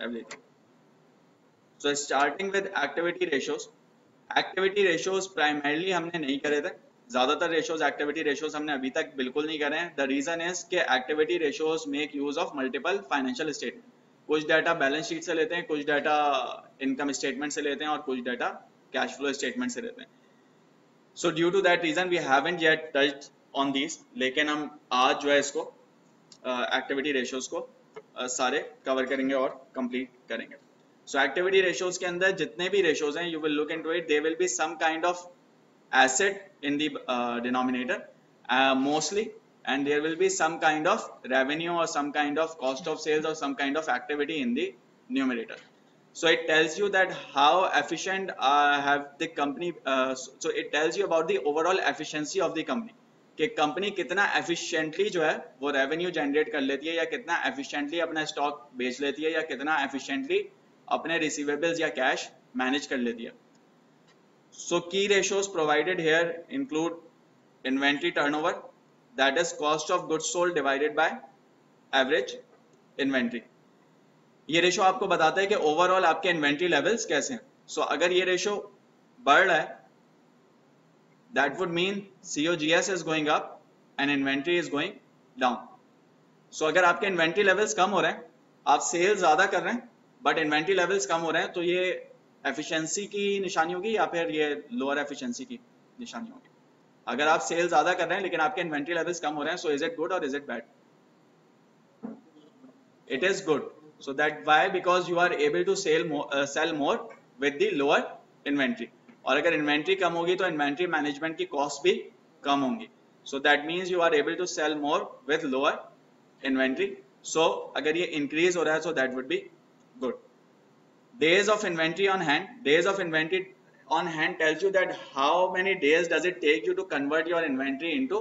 everything. So starting with activity ratios. Activity ratios primarily हमने नहीं करे थे. ज़्यादातर रेशियोज एक्टिविटी रेशियोज हमने अभी तक बिल्कुल नहीं करे हैं. द रीजन इज़ कि activity ratios make use of multiple financial statement कुछ डाटा बैलेंस शीट से लेते हैं कुछ डाटा इनकम स्टेटमेंट से लेते हैं और कुछ डाटा कैश फ्लो स्टेटमेंट से लेते हैं. So due to that reason we haven't yet touched on these लेकिन हम आज जो है इसको एक्टिविटी uh, रेशियोज को सारे कवर करेंगे और कंप्लीट करेंगे सो एक्टिविटी रेशियोज के अंदर जितने भी रेशियोज हैं you will look into it they will be some kind of asset in the uh, denominator uh, mostly and there will be some kind of revenue or some kind of cost of sales or some kind of activity in the numerator so it tells you that how efficient uh, have the company uh, so, so it tells you about the overall efficiency of the company कि company कितना efficiently जो है वो revenue generate कर लेती है या कितना एफिशिएंटली अपना स्टॉक बेच लेती है या कितना एफिशिएंटली अपने रिसीवेबल्स या कैश मैनेज कर लेती है। So key ratios provided here include inventory turnover that is cost of goods sold divided by average inventory ये रेशो आपको बताता है कि ओवरऑल आपके इन्वेंट्री लेवल्स कैसे हैं। सो so, अगर ये रेशो बढ़ रहा है that would mean COGS is going up and inventory is going down. So अगर आपके inventory levels कम हो रहे हैं आप sales ज़्यादा कर रहे हैं but inventory levels कम हो रहे हैं तो ये efficiency की निशानी होगी या फिर ये lower efficiency की निशानी होगी अगर आप sales ज़्यादा कर रहे हैं लेकिन आपके inventory levels कम हो रहे हैं so is it good or is it bad? It is good. So that why because you are able to sell more, uh, sell more with the lower inventory. और अगर इन्वेंट्री कम होगी तो inventory management की cost भी कम होंगी। So that means you are able to sell more with lower inventory. So अगर ये इंक्रीज हो रहा है so that would be good days of inventory on hand days of inventory on hand tells you that how many days does it take you to convert your inventory into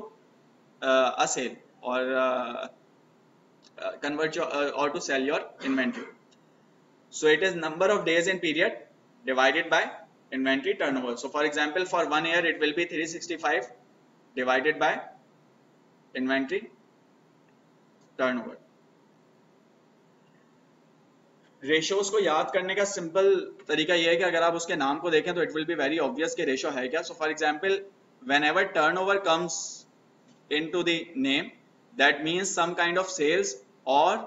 a sale और convert और to sell your inventory. So it is number of days in period divided by inventory turnover. So for example, for one year it will be 365 divided by inventory turnover. Ratios को याद करने का simple तरीका यह है कि अगर आप उसके नाम को देखें तो it will be very obvious कि रेशियो है क्या so for example over comes into the name that means some kind of sales और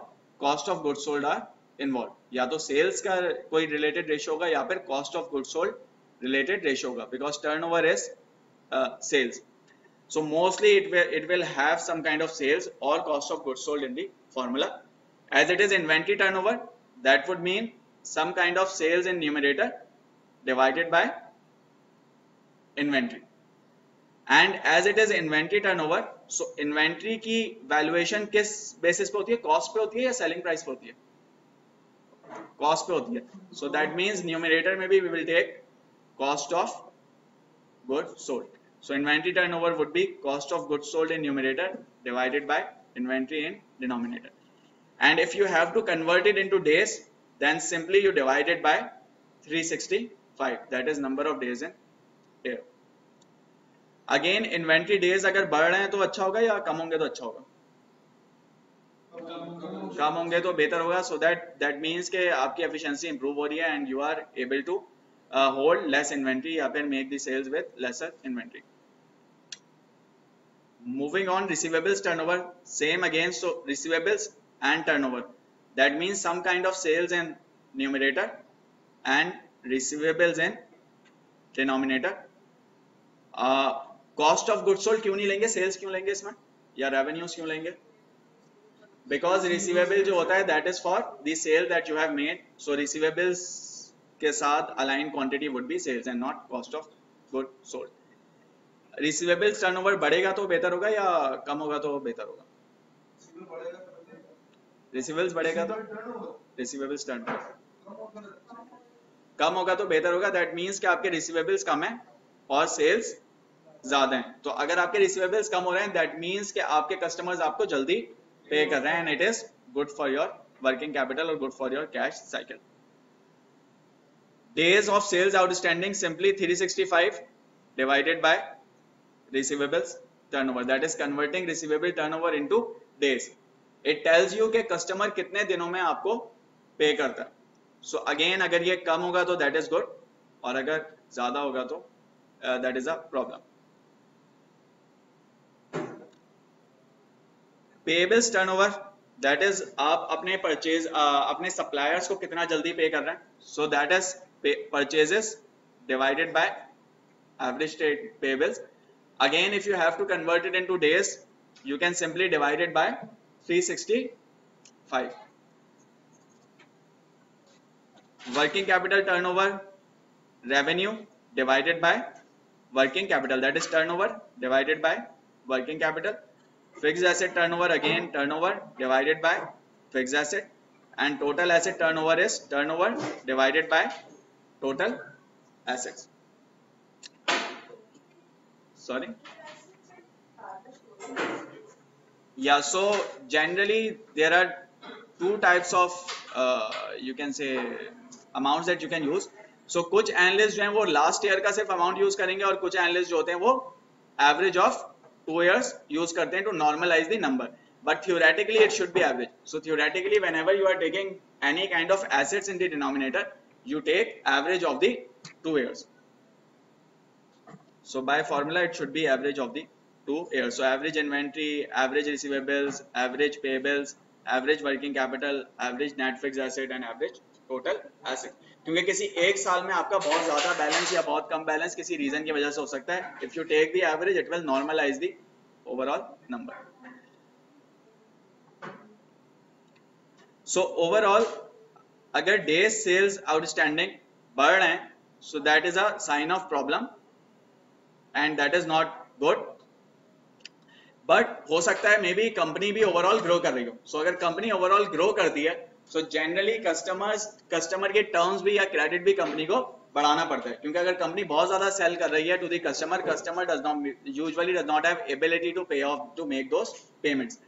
cost of good sold are involve या तो सेल्स का कोई रिलेटेड रेशियो होगा या फिर cost of good sold related ratio hoga because turnover is uh, sales so mostly it will it will have some kind of sales or cost of goods sold in the formula as it is inventory turnover that would mean some kind of sales in numerator divided by inventory and as it is inventory turnover so inventory की valuation किस basis पे होती है cost पे होती है या selling price पे होती है cost पे होती है so that means numerator में भी we will take cost of goods sold. So inventory turnover would be cost of goods sold in numerator divided by inventory in denominator. And if you have to convert it into days, then simply you divide it by 365. That is number of days in year. Again, inventory days अगर बढ़ रहे हैं तो अच्छा होगा या कम होंगे तो अच्छा होगा कम होंगे तो बेहतर होगा सो दैट दैट मीन्स के आपकी एफिशिएंसी इंप्रूव हो रही है and you are able to uh, hold less inventory या फिर make the sales with lesser inventory. Moving on, receivables turnover same again. So receivables and turnover that means some kind of sales in numerator and receivables in denominator. Uh, cost of goods sold क्यों नहीं लेंगे sales क्यों लेंगे इसमें या revenues क्यों लेंगे because receivable जो होता है that is for the sale that you have made so receivables के साथ align quantity would be sales and not cost of good sold receivables turnover बढ़ेगा तो बेहतर होगा या कम होगा तो बेहतर होगा? रिसीवेबल्स बढ़ेगा तो? रिसीवेबल्स टर्न कम होगा तो बेहतर होगा। दैट मींस कि आपके रिसीवेबल्स कम है और सेल्स ज़्यादा हैं। तो अगर आपके रिसीवेबल्स कम हो रहे हैं दैट मींस कि आपके कस्टमर्स आपको जल्दी पे कर रहे हैं and it is good for your working capital और good for your cash cycle days of sales outstanding simply 365 divided by receivables turnover that is converting receivable turnover into days it tells you कि customer कितने दिनों में आपको पे करता है so again अगर ये कम होगा तो दैट इज़ गुड और अगर ज़्यादा होगा तो that is a problem payables turnover that is आप अपने परचेज uh, अपने सप्लायर्स को कितना जल्दी पे कर रहे हैं so that purchases divided by average trade payables. Again, if you have to convert it into days, you can simply divide it by 365. Working capital turnover revenue divided by working capital that is turnover divided by working capital fixed asset turnover again turnover divided by fixed asset and total asset turnover is turnover divided by total assets sorry yeah so generally there are two types of uh, you can say amounts that you can use so कुछ analyst जो हैं वो last year का सिर्फ़ amount use करेंगे और कुछ analyst जो होते हैं वो average of two years use करते हैं to normalize the number but theoretically it should be average so theoretically whenever you are taking any kind of assets in the denominator you take average of the two years so by formula it should be average of the two years. So average inventory, average receivables, average payables, average working capital, average net fixed asset and average total asset. क्योंकि किसी एक साल में आपका बहुत ज़्यादा balance या बहुत कम बैलेंस किसी रीजन की वजह से हो सकता है if you take the average it will normalize the overall number so overall अगर डेज़ सेल्स आउटस्टैंडिंग बढ़ रहे हैं so that is a sign of problem and that is not good but हो सकता है मे बी कंपनी भी overall grow कर रही हो. सो so, अगर कंपनी ओवरऑल ग्रो करती है सो जनरली कस्टमर्स कस्टमर के टर्म्स भी या क्रेडिट भी कंपनी को बढ़ाना पड़ता है. क्योंकि अगर कंपनी बहुत ज़्यादा सेल कर रही है to the customer customer does not usually does not have ability to pay off to make those payments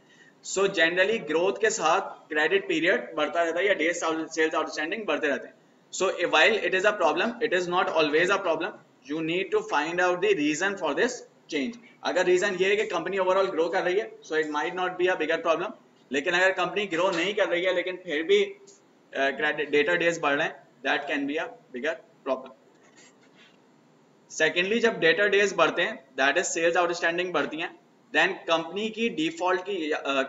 so generally growth के साथ क्रेडिट पीरियड बढ़ता रहता है या डेज़ सेल्स आउटस्टैंडिंग बढ़ते रहते हैं। So while it is a problem it is not always a problem you need to find out the reason for this change अगर रीजन ये है कि कंपनी ओवरऑल ग्रो कर रही है so it might not be a bigger problem लेकिन अगर company grow नहीं कर रही है, लेकिन फिर भी क्रेडिट डेटा डेज़ बढ़ रहे हैं that can be a bigger problem secondly जब डेटा डेज़ बढ़ते हैं दैट इज़ सेल्स आउटस्टैंडिंग बढ़ती हैं देन कंपनी की डिफ़ॉल्ट की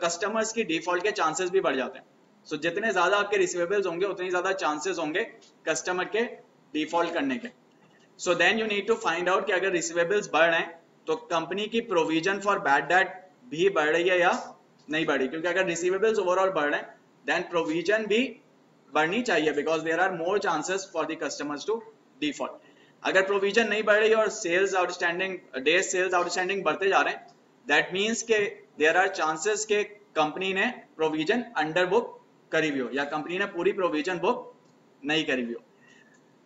कस्टमर्स uh, की डिफ़ॉल्ट के चांसेस भी बढ़ जाते हैं। सो so, जितने ज़्यादा आपके रिसीवेबल्स होंगे उतने ज़्यादा चांसेस होंगे कस्टमर के डिफ़ॉल्ट करने के। So then you need to find out कि अगर रिसीवेबल्स बढ़ रहे हैं तो कंपनी की प्रोविज़न फॉर बैड डेट भी बढ़ रही है या नहीं बढ़ क्योंकि अगर रिसीवेबल्स ओवरऑल बढ़ रहे हैं देन प्रोविज़न भी बढ़नी चाहिए because there are more chances for the customers to default अगर प्रोविज़न नहीं बढ़ रही और sales outstanding day sales outstanding बढ़ते जा रहे हैं दैट मीन्स के देर आर चांसेस के कंपनी ने प्रोविज़न अंडर बुक करी हुई हो, या कंपनी ने पूरी प्रोविज़न बुक नहीं करी हुई हो,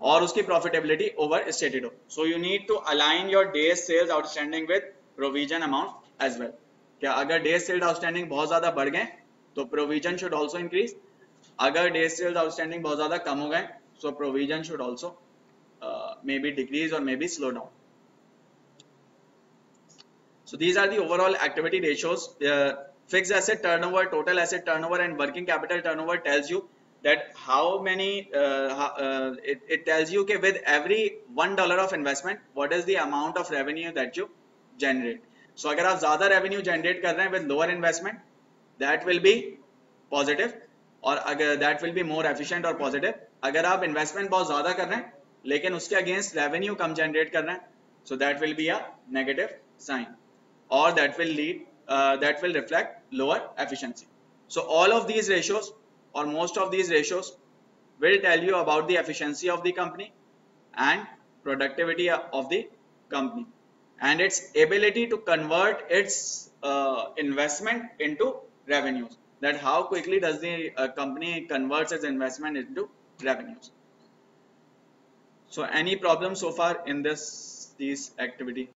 और उसकी प्रॉफिटेबिलिटी ओवर स्टेटेड हो। So you need to align your days sales outstanding with provision amount as well क्या अगर डे सेल्स आउटस्टैंडिंग बहुत ज़्यादा बढ़ गए तो प्रोविज़न शुड ऑल्सो इंक्रीज अगर डेज़ सेल्स आउटस्टैंडिंग बहुत ज़्यादा कम हो गए so provision should also may be decrease और may be slow down So these are the overall activity ratios. Uh, fixed asset turnover, total asset turnover and working capital turnover tells you that how many uh, uh, it, it tells you okay with every one dollar of investment what is the amount of revenue that you generate so agar aap zyada revenue generate kar rahe hain with lower investment that will be positive और अगर that will be more efficient और positive अगर आप investment बहुत ज्यादा कर रहे हैं लेकिन उसके अगेंस्ट रेवेन्यू कम जनरेट कर रहे हैं so that will be a negative sign or that will lead uh, that will reflect lower efficiency. So all of these ratios or most of these ratios will tell you about the efficiency of the company and productivity of the company and its ability to convert its uh, investment into revenues. That how quickly does the uh, company converts its investment into revenues. So any problem so far in this this activity?